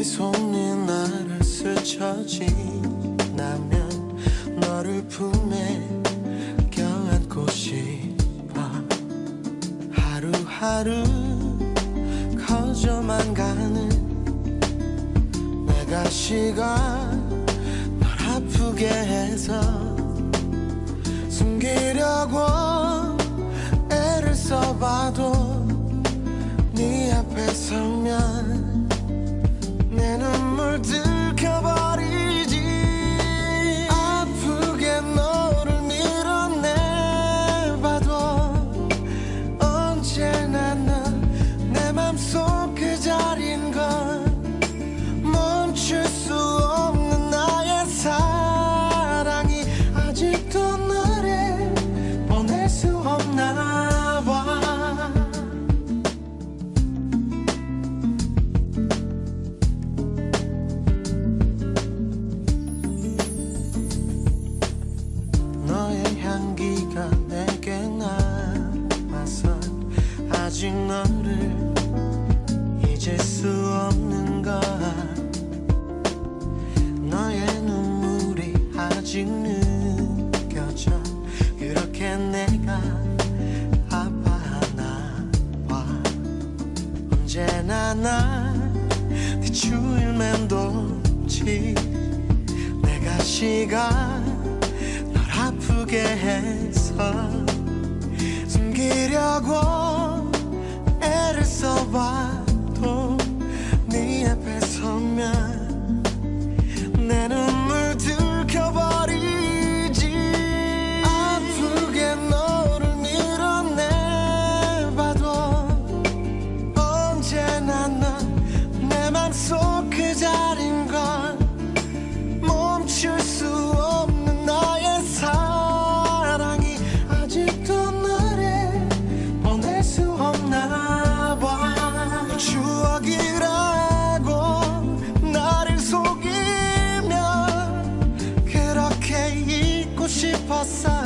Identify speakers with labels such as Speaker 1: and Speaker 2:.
Speaker 1: 네 손이 나를 스쳐 지나면 너를 품에 껴안고 싶어 하루하루 커져만 가는 내가 시간 널 아프게 해서 숨기려고 아직 너를 잊을 수 없는가? 너의 눈물이 아직 느껴져. 그렇게 내가 아파하나 봐. 언제나 날 뒤줄 맴도지. 내가 시간 널 아프게 해서 숨기려고 吧。nossa